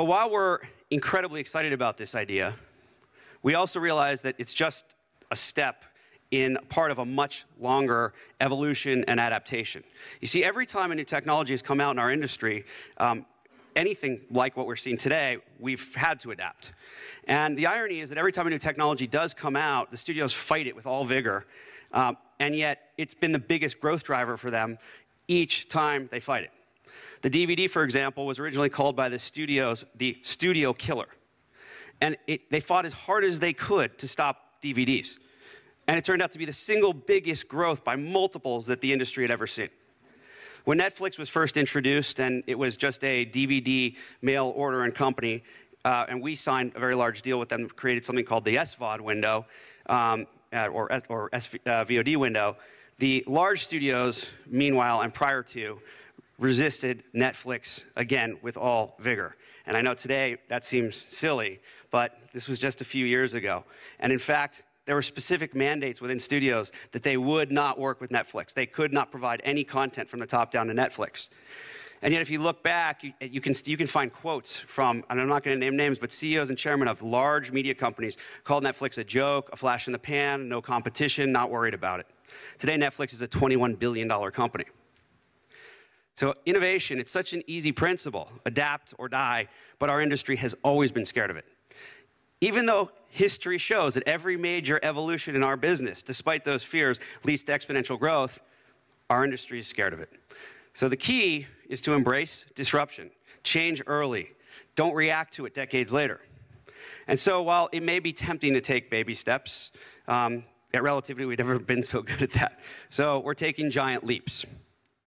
But while we're incredibly excited about this idea, we also realize that it's just a step in part of a much longer evolution and adaptation. You see, every time a new technology has come out in our industry, um, anything like what we're seeing today, we've had to adapt. And the irony is that every time a new technology does come out, the studios fight it with all vigor. Um, and yet, it's been the biggest growth driver for them each time they fight it. The DVD, for example, was originally called by the studios the studio killer. And it, they fought as hard as they could to stop DVDs. And it turned out to be the single biggest growth by multiples that the industry had ever seen. When Netflix was first introduced, and it was just a DVD mail order and company, uh, and we signed a very large deal with them, created something called the SVOD window, um, uh, or, or SVOD uh, window. The large studios, meanwhile, and prior to, resisted Netflix again with all vigor. And I know today that seems silly, but this was just a few years ago. And in fact, there were specific mandates within studios that they would not work with Netflix. They could not provide any content from the top down to Netflix. And yet, if you look back, you, you, can, you can find quotes from, and I'm not going to name names, but CEOs and chairmen of large media companies called Netflix a joke, a flash in the pan, no competition, not worried about it. Today, Netflix is a $21 billion company. So, innovation, it's such an easy principle adapt or die, but our industry has always been scared of it. Even though history shows that every major evolution in our business, despite those fears, leads to exponential growth, our industry is scared of it. So the key is to embrace disruption, change early, don't react to it decades later. And so while it may be tempting to take baby steps, um, at Relativity we've never been so good at that. So we're taking giant leaps.